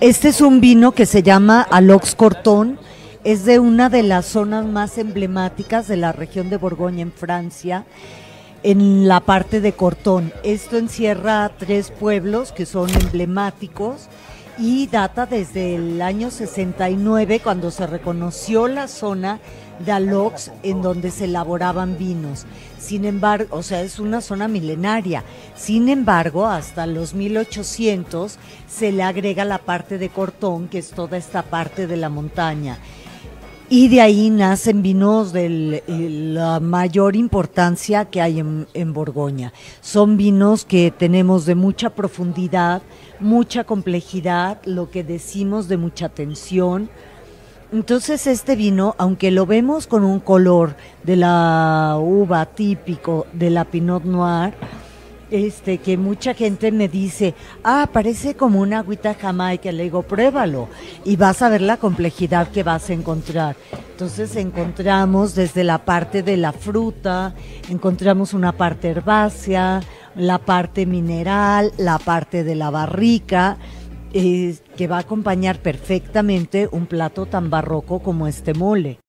Este es un vino que se llama Alox Cortón. Es de una de las zonas más emblemáticas de la región de Borgoña en Francia, en la parte de Cortón. Esto encierra tres pueblos que son emblemáticos y data desde el año 69 cuando se reconoció la zona de Alox en donde se elaboraban vinos. Sin embargo, o sea, es una zona milenaria. Sin embargo, hasta los 1800 se le agrega la parte de Cortón, que es toda esta parte de la montaña. Y de ahí nacen vinos de la mayor importancia que hay en, en, Borgoña. Son vinos que tenemos de mucha profundidad, mucha complejidad, lo que decimos de mucha atención, entonces este vino, aunque lo vemos con un color de la uva típico de la Pinot Noir, este que mucha gente me dice, ah, parece como una agüita jamaica, le digo, pruébalo y vas a ver la complejidad que vas a encontrar. Entonces encontramos desde la parte de la fruta, encontramos una parte herbácea, la parte mineral, la parte de la barrica, eh, que va a acompañar perfectamente un plato tan barroco como este mole.